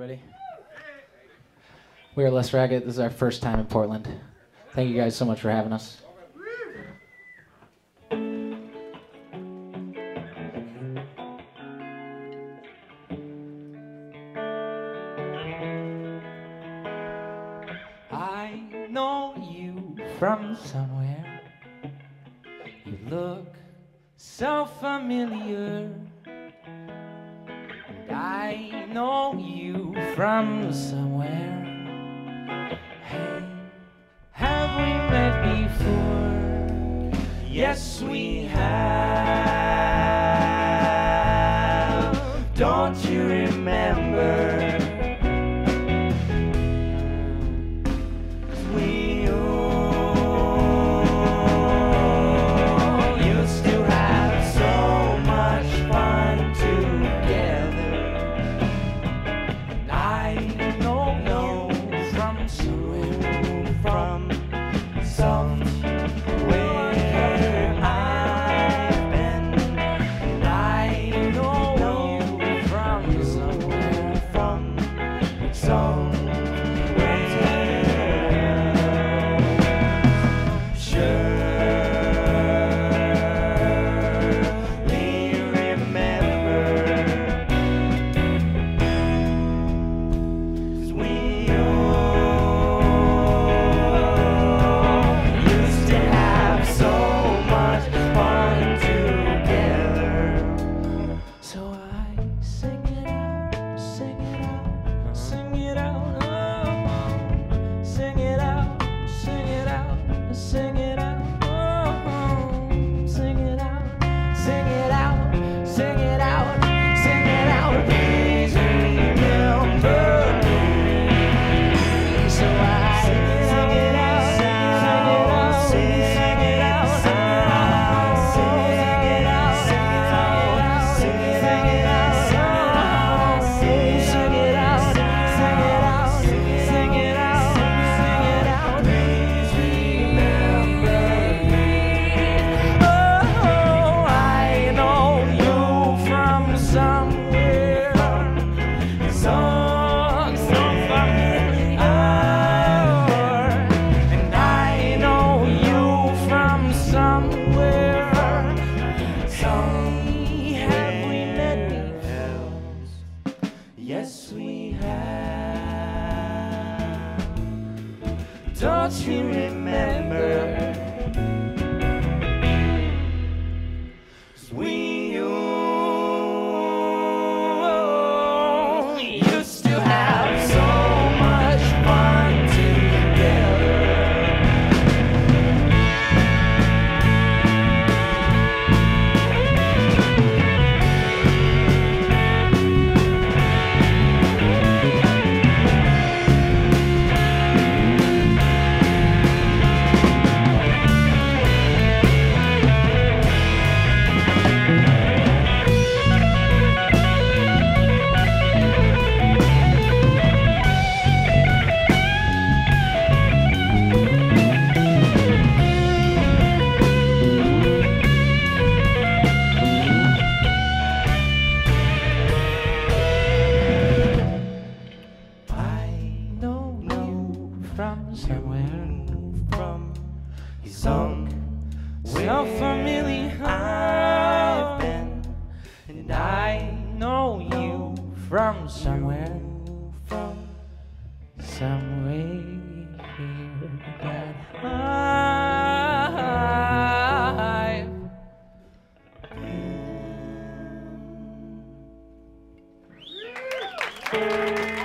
everybody. We are Les Racquet. This is our first time in Portland. Thank you guys so much for having us. I know you from somewhere. You look so familiar. I know you from somewhere. Hey, have we met before? Yes, we have. Don't you Don't you remember? from somewhere. From his song so familiar. I've been. And I know you from somewhere. From somewhere here. That I've been.